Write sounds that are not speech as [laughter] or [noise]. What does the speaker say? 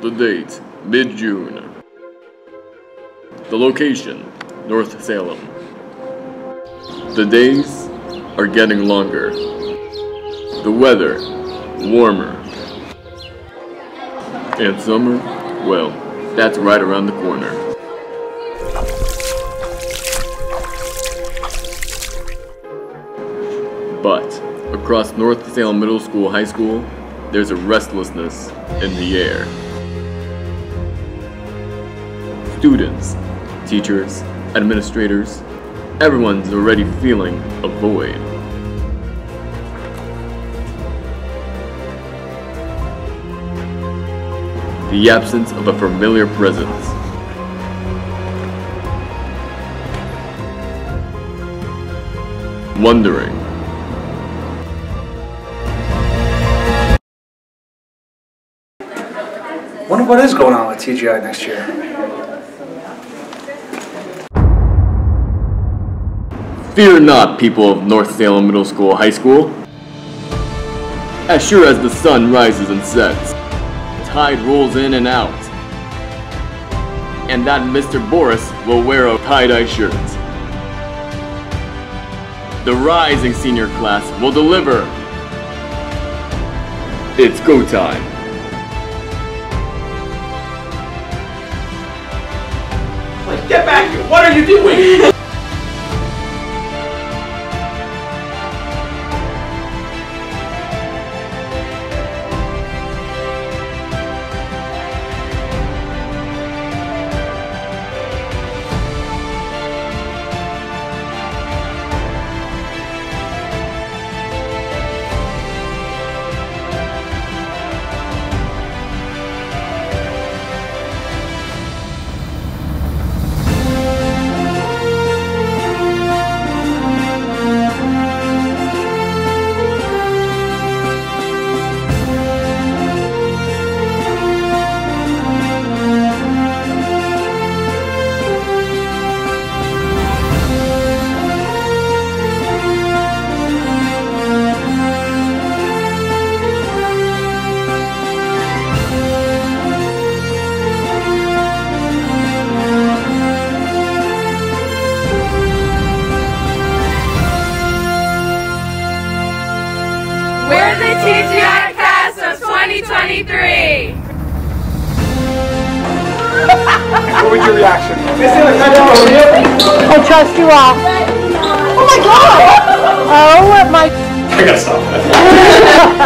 The date, mid-June. The location, North Salem. The days are getting longer. The weather, warmer. And summer, well, that's right around the corner. But, across North Salem Middle School High School, there's a restlessness in the air. Students, teachers, administrators, everyone's already feeling a void. The absence of a familiar presence. Wondering Wonder what is going on with TGI next year. Fear not, people of North Salem Middle School High School. As sure as the sun rises and sets, the tide rolls in and out. And that Mr. Boris will wear a tie-dye shirt. The rising senior class will deliver. It's go time. Get back here! What are you doing? TGI cast of 2023. What was your reaction? I trust you all. Oh my god! Oh my I gotta stop [laughs]